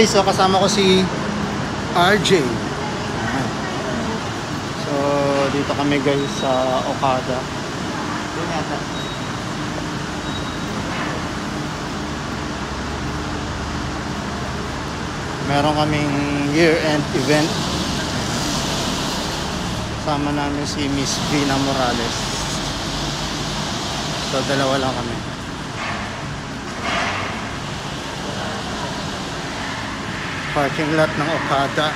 guys, so kasama ko si RJ. So, dito kami guys sa Okada. Doon yata. Meron kaming year-end event. Sama namin si Miss Vina Morales. So, dalawa lang kami. Parking lot ng Okada.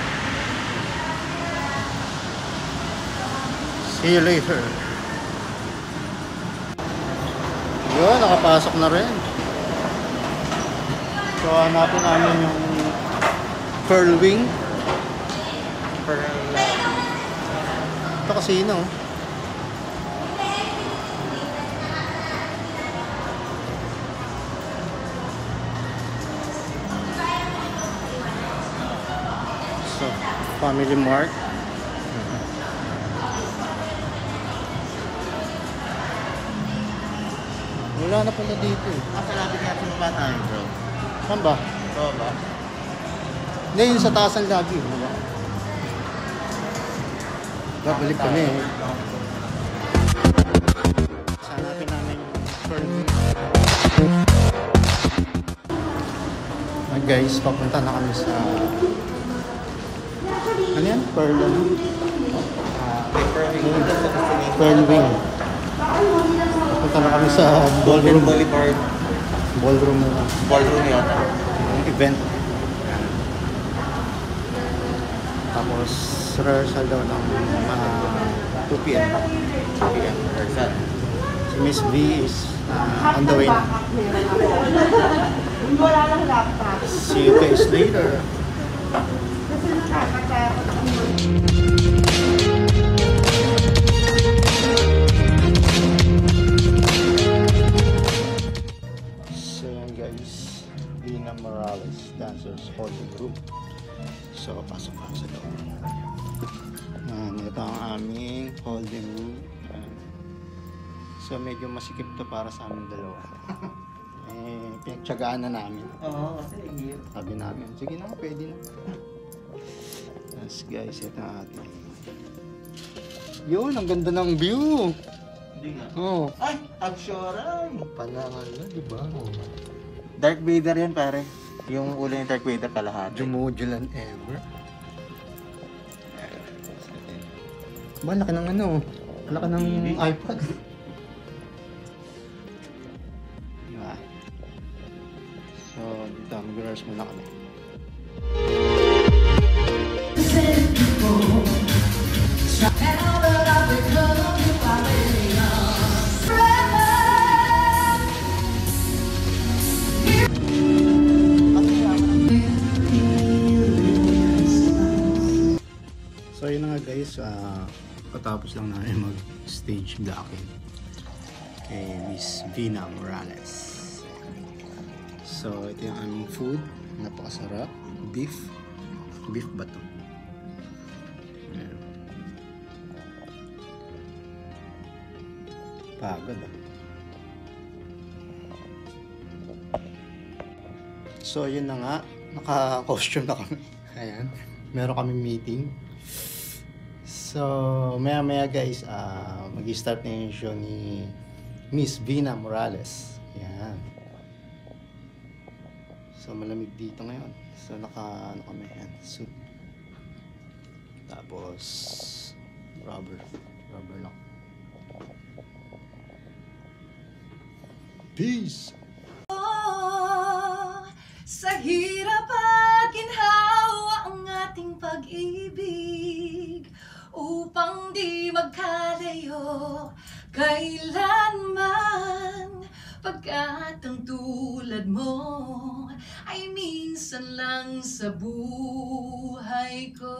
See you later. Yun, nakapasok na rin. So, hanapin namin yung Pearl Wing. Pearl. Ito kasino. So, Family Mart. Wala na pala dito eh. Nasa lapit nga sa baba tayo, bro. Saan ba? Oo ba? Hindi, yun sa taas ang lagi. Diba? Babalik kami eh. Hanapin namin yung. Ah, guys, papunta na kami sa... Ano yan? Pearl ano? Ah, Pearl Wing. Papunta na kami sa ballroom. Boulevard. Ballroom na Ballroom yung event. Tapos, rehearsal daw ng uh, 2 p.m. PM. Rehearsal. Si Miss V is uh, on the way na. See you guys later. So yan guys, Dina Morales, Dancers Holding Room. So pasok pa sa loob. Yan, ito ang aming holding room. So medyo masikip to para sa aming dalawa. eh, pinagtsagaan na namin. Oo, kasi hindi. Sabi namin, sige na, pwede na. Yes guys, ito ang ating. Yun, ang ganda ng view. Hindi nga. Oh, Ay, Agshoray! panangal na, di ba? Oh. Dark Vader yan, pare. Yung ulo ni Dark Vader kalahati. Jumujulan ever. Ba, laki ng ano? Laki ng TV. iPad. Diba? So, dito, mag-rehearse muna kami. Guys, ah, patapos lang namin mag-stage blocking kay Miss Vina Morales. So ito yung aming food, napakasarap, beef, beef ba to? Ayan. Pagod ah. So yun na nga, naka-costume na kami. Ayan, meron kami meeting. So, maya maya guys, ah mag-start na yung show ni Miss Vina Morales. Yan. So, malamig dito ngayon. So, naka, ano kami yan, suit. Tapos, rubber. Rubber lang. Peace! Sa hirap at ginhawa ang ating pag-ibig Upang di magkalayo. Kailanman Pagkat ang tulad mo ay minsan lang sa buhay ko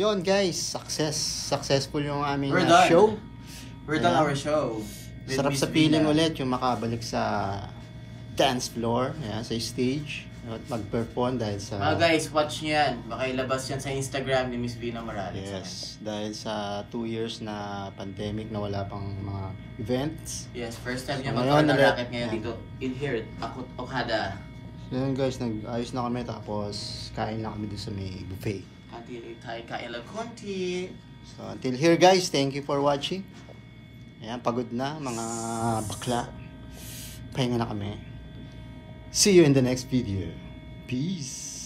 ayun guys, success. Successful yung aming We're uh, done. show. We're done Ayan. our show. with Sarap Miss sa feeling Vina. ulit yung makabalik sa dance floor, ayan, sa stage. At mag-perform dahil sa... Mga guys, watch nyo yan. Baka ilabas yan sa Instagram ni Miss Vina Morales. Yes, dahil sa two years na pandemic na wala pang mga events. Yes, first time niya So, magkaroon ng racket ngayon Yan. dito. In here, Akut Okada. Yun guys, nag-ayos na kami tapos kain lang kami dun sa may buffet. Kati tayo kain lang konti. So until here guys, thank you for watching. Ayan, pagod na mga bakla. Pahinga na kami. See you in the next video. Peace.